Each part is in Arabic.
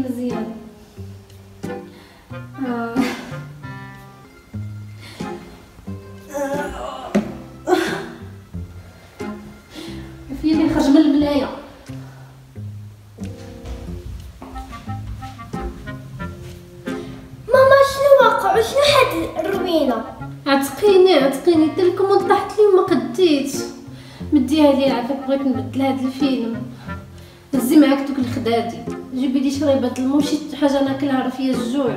مزيان آه. فيني خرج من الملاية. ماما شنو واقع؟ شنو هاد الروينة؟ عتقيني عتقيني. التليكوموند طاحت لي وما قديت. مديها لي عافاك بغيت نبدل هذا الفيلم. هزي معاك دوك الخدادي. جيبي لي شريبة الماء وشي حاجة ناكلها راه فيا الجوع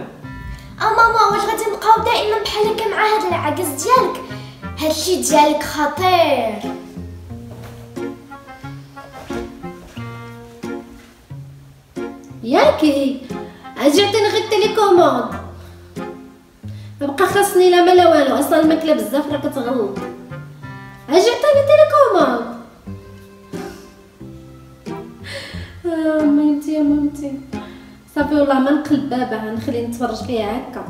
آه ماما واش غادي نبقاو دائما بحال هكا مع هاد العجز ديالك؟ هادشي ديالك خطير. ياكي أجي عطيني غير التليكوموند بقى خاصني لا ما لا والو أصلا الماكلة بزاف راه كتغلط أجي عطيني télécommande ميمتي يا ميمتي صافي والله ما نقلب بابها نخليه نتفرج فيها هكا.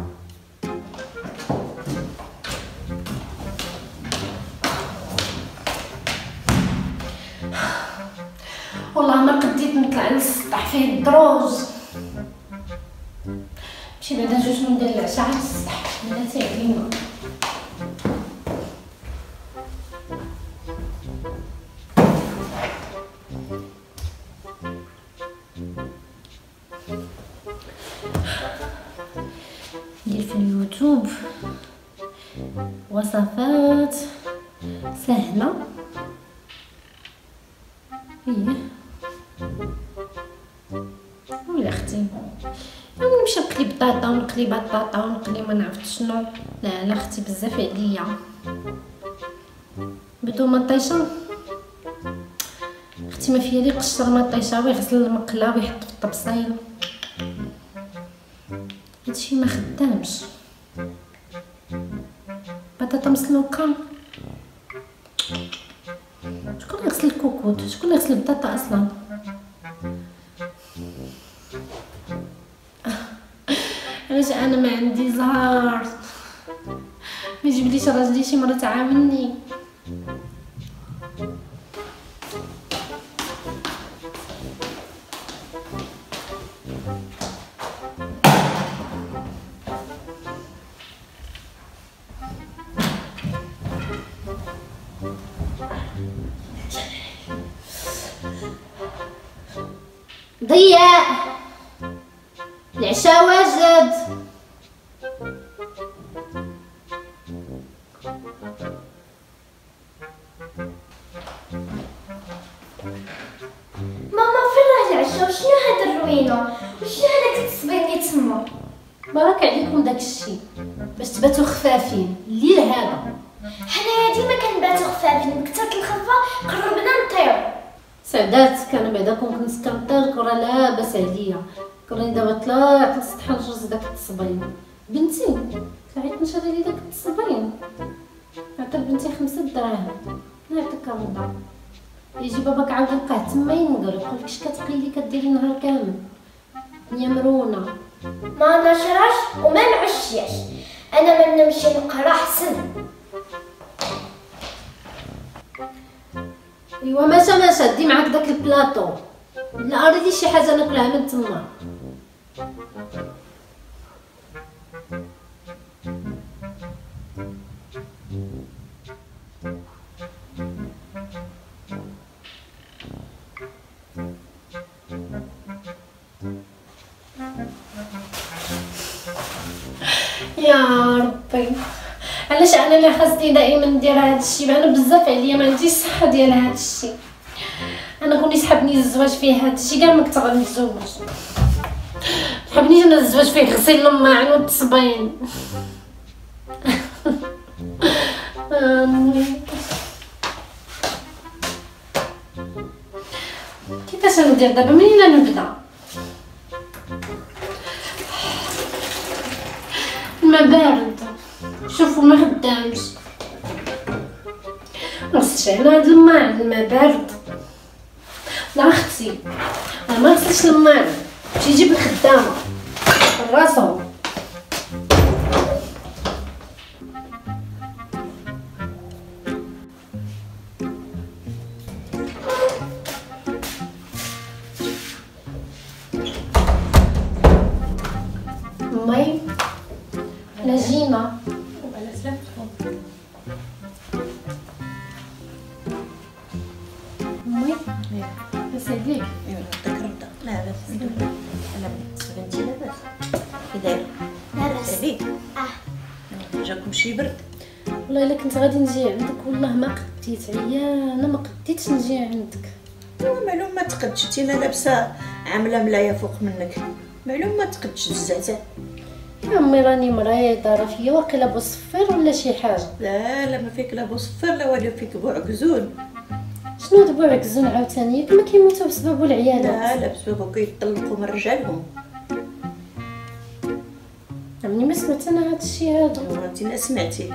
والله ما قديت نطلع للسطح فيه الدروج. مشي بعدا جوج ندير العشاء على السطح بلاتي علينا وصفات سهلة. إيه. ولا أختي. نمشي نقلي بطاطا ونقلي بطاطا ونقلي ما نعرفت شنو. لا لا أختي بزاف عليا. بدو ما طيشه أختي ما فيها لي قشر ما ويغسل المقله ويحط في الطبسيل هادشي ما خدامش. بطاطا مسلوقه شكون غسل الكوكوت شكون غسل البطاطا أصلا؟ علاش أنا ما عندي زهر؟ ما يجيبليش راجلي شي مرة تعاوني الروينه وشنو هذاك اللي تما بارك عليكم داك الشيء باش تباتوا خفافين. الليل هذا. حنايا ديما كنباتو خفافين. كثرت الخفة قربنا نطيرو. سعدات. كان بعدا كون كنت كنطير كون راه لاباس عليا. كوني دابا طلعت للسطح نجوز داك التصبين بنتي طلعت نشري لي داك التصبين عطا بنتي خمسة دراهم. نعطيك ربع. يجي باباك عاود يلقاه تما ينقر يقولك اش كتقلي كديري نهار كامل؟ يا مرونة. ما نشرش وما نعشيش. أنا ما نمشي نقرا حسن. ايوا ماشا ماشا دي معاك داك البلاطو. لا أريدي شي حاجة ناكلها من تما. أنا خاصني دائما ندير هذا الشيء. أنا بزاف عليا ما عنديش الصحه ديال هذا الشيء. أنا كون يسحبني الزواج فيه هذا الشيء كاع ما كنت غنتزوج حبنيش أنا الزواج فيه غسيل الماعن والتصبين. كيفاش ندير دابا؟ منين نبدأ؟ الماء بارد شوفوا ما خدامش. نغسل هذا الماء الماء بارد. أختي أنا ما غسلتش الماء. مشي يجيب الخدامة. راسهم مي. لا لا لله أنا سخنتي لاباس كي داير لاباس عليك آه. جاكم شي برد؟ والله إلا كنت غادي نجي عندك والله ما قديت عيانه ما قديتش نجي عندك. معلوم ما تقدش. انت لا لابسة عاملة ملاية فوق منك. معلوم ما تقدش الزعزع يا أمي راني مريضة. راه فيا واقيلا بوصفير ولا شي حاجة؟ لا لا ما فيك لا بوصفر لا والو فيك بوعكزون شنو دابا عكزون عاوتاني؟ ياك ما كيموتوا بسبب العيالات لا لا بسببو كيطلقوا من رجالهم. عمري ما سمعت أنا هاد الشيء هذا انت لا سمعتي.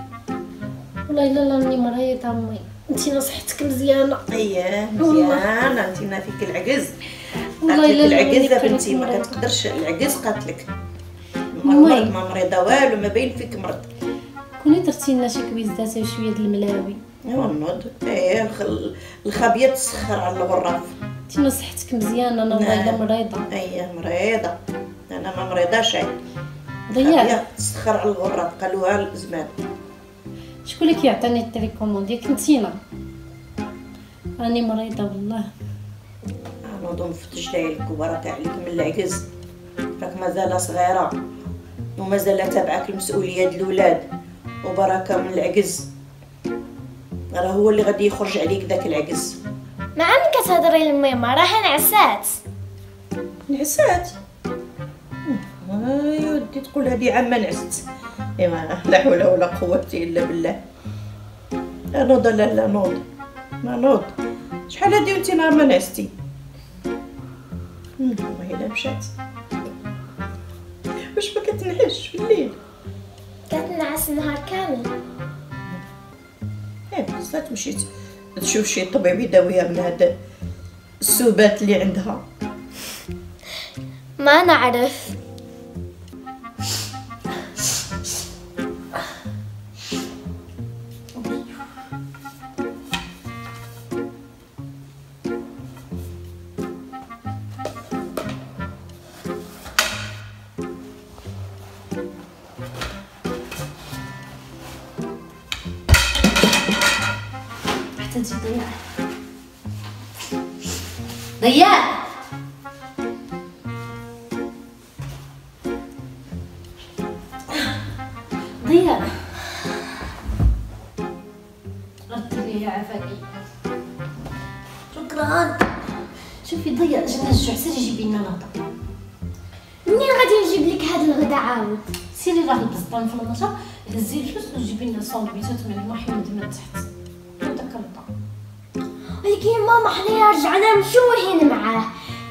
والله إلا راني مريضة امي انت صحتك مزيانة. اييه والله. مزيان انت ما فيك العجز. والله إلا العجز بنتي ما. كتقدرش العجز قاتلك. مي. ما ما مريضة والو ما باين فيك مرض. كوني درتي لنا شي كويزات وشويه د الملاوي. ايوا النوض إيه الخ- الخبيه تسخر على الغراف انت صحتك مزيانه أنا والله نعم. مريضة إيه مريضة. أنا ما مريضاش عاد ضيعت. تسخر على الغراف قالوها الزمان شكون اللي كيعطيني التليكوموند؟ ياك نتينا راني مريضة والله. نوض نفتش لك وبركة عليك من العجز راك مازال صغيرة. ومازال تابعك المسؤولية ديال الأولاد. وبركة من العجز راه هو اللي غادي يخرج عليك داك العجز. مع انك كتهضري لميمة راه نعسات نعسات يا ودي تقول هذه عامة نعست ايوا لا حول ولا قوة إلا بالله. لا نوض لا لا نوض. ما نوض. شحال هادي وانت نهار ما نعستي؟ والله إلا مشات. واش ما كتنعش في الليل؟ كتنعس النهار كامل. إيه خاصها تمشي ت- تشوف شي طبيب يداويها من هاد السوبات اللي عندها. ما نعرف. حتى تجي ضياع ضياع ضياع رد لي يا عفاكي شكرا. شوفي ضياع جبنا الجوع سيري جيبي لنا الغدا منين غادي نجيب لك هذا الغدا عاود؟ سيري راه البسطان في المطار هزي الفلوس وجيبي لنا ساندويتشات من محمد من تحت. هذاك الغدا ولكن ماما حنايا رجعنا مشوهين معاه.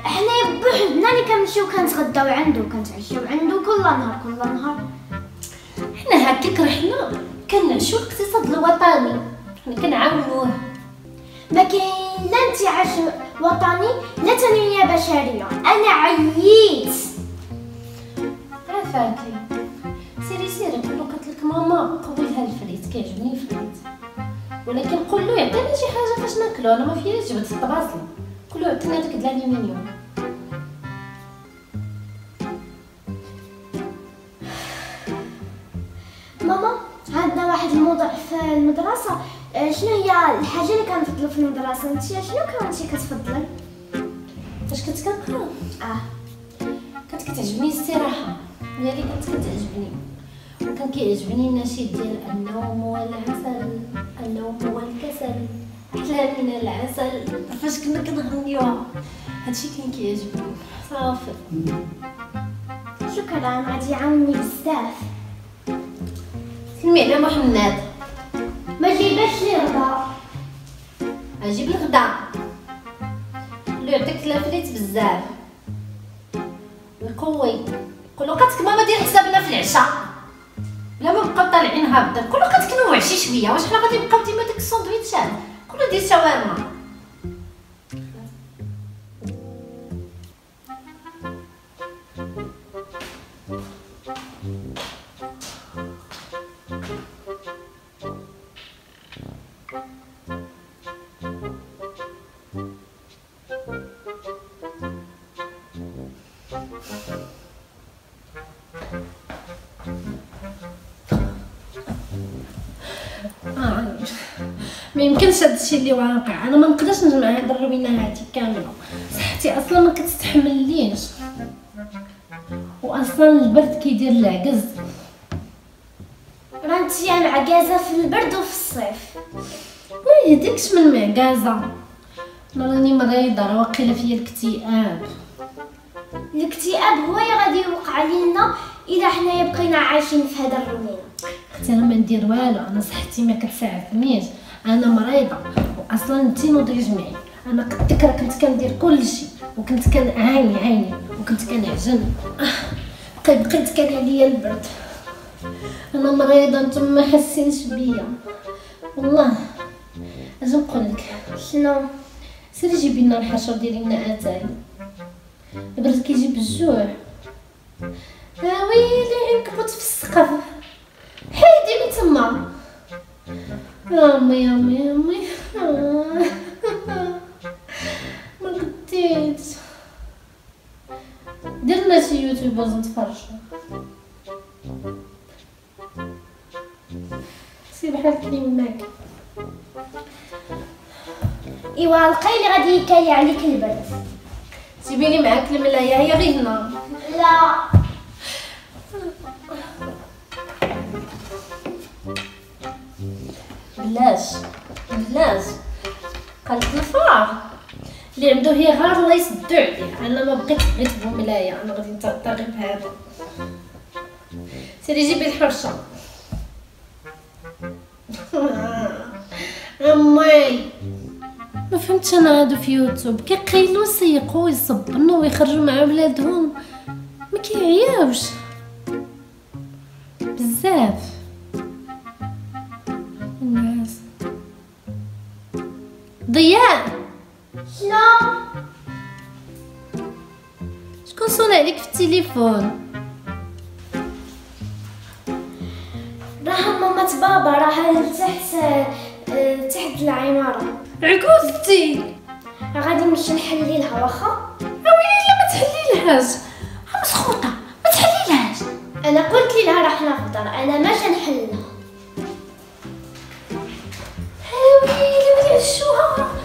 حنا بوحدنا اللي كنمشيو كنتغداو عنده كنتعشاو عنده كل نهار كل نهار. حنا هكاك رحنا كنعشو الاقتصاد الوطني. حنا كنعاونوه. ما كاين لا انتعاش وطني لا تنمية بشرية. أنا عييت. عافاكي سيري سيري قولو قالت لك ماما قويها الفريت كيعجبني الفريت. ولكن قول له يعطينا شي حاجة ناكلو أنا ما فياش جبت الطباصل قول له عطينا داك الالومنيوم ماما عندنا واحد الموضوع في المدرسة. آه، شنو هي الحاجة اللي كنفضلو في المدرسة؟ انت شنو كنتي كتفضلي؟ فاش كنت كنقرأ؟ آه. كانت كتعجبني الاستراحة. هي اللي كانت كتعجبني. وكان كيعجبني النشيد ديال النوم والعسل. النوم والكسل أحلى من العسل. فاش كنا كنغنيوها هادشي كان كيعجبني صافي. شكرا غادي يعاوني بزاف. سلمي على محمد. ما جيباش لي غدا. أجيب الغدا قولو يعطيك لافريت بزاف. ويقوي قولو قاتك ماما دير حسابنا في العشاء. بلا ما نبقاو طالعين هابطين قولو قاتك نوع شي شوية. واش حنا غادي نبقاو ديما ديك الساندويتشات؟ 不就几下外卖吗？يمكنش هادشي اللي واقع أنا ما نقدرش نجمع هاد الروينة هادي كاملة. صحتي أصلا ما كتستحمليش واصلا البرد كيدير العجز. راه انتي معكازه في البرد وفي الصيف. ما يهديكش من المعكازه أنا راني مريضه راه واقيلا فيا الاكتئاب. الاكتئاب هو اللي غادي يوقع لنا اذا حنايا بقينا عايشين في هذا الرومينه أختي أنا ما ندير والو. أنا صحتي ما كتساعدنيش. أنا مريضة واصلا انت نوضي معي أنا قدك راه كنت كندير كل شيء وكنت كنعاني عيني وكنت كنعجن. آه، بقيت بقيت كان عليا البرد. أنا مريضة أنتم ما حاسينش بيا. والله أجي نقول لك. شنو؟ سيري جيبي لنا الحشر ديري لنا أتاي. البرد كيجيب الجوع ها ويلي نكبت في السقف. حيدي من امي امي امي ما قديت درنا شي يوتيوب باش نتفرجوا سي بحال كيماك ايوا لقاي اللي غادي يكالي عليك البرد جيبي لي معاك الملايه هي غير هنا لا قالت الفار اللي عنده هي غار الله يسدو عليه أنا ما بغيت بغيت بملايه أنا غادي نتغطى غير بهذا. سيري جيبي الحرشة. أمي. ما فهمتش أنا هادو في يوتيوب. كيقيلوا يسيقوا ويصبنوا ويخرجوا مع ولادهم. ما كيعياوش. ضياء. شنو؟ شكون صون عليك في التليفون؟ راه ماما بابا راه تحت آه، تحت العمارة. عكوزتي غادي نمشي نحلي لها واخا؟ ويلي ما تحلي لهاش. مسخوطة ما تحلي لهاش. أنا قلت راه لها راح نفطر أنا ماشي نحلها ويلي 说